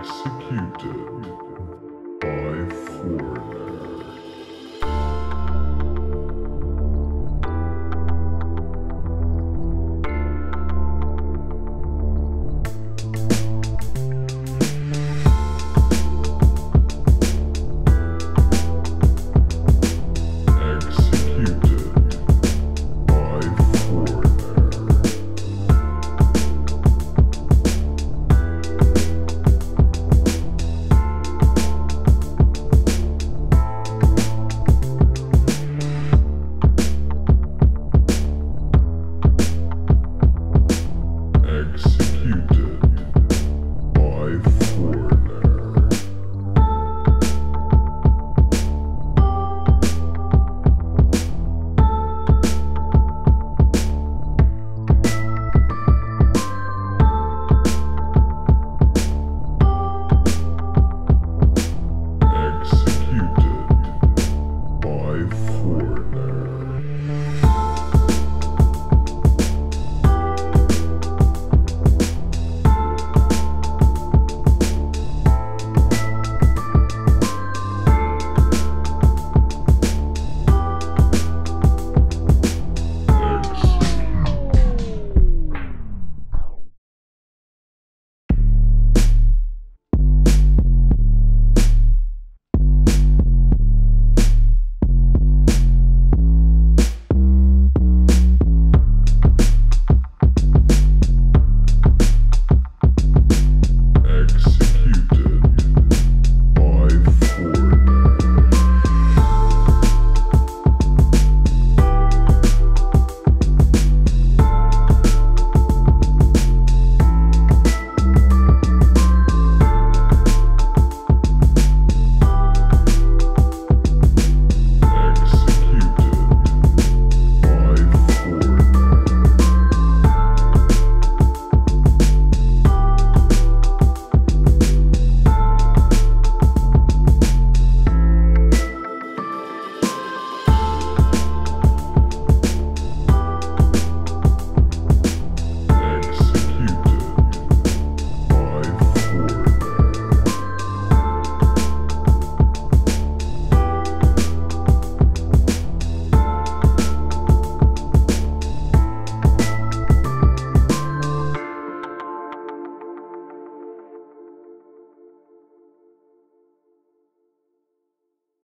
executed by Fortnite. Foreigner.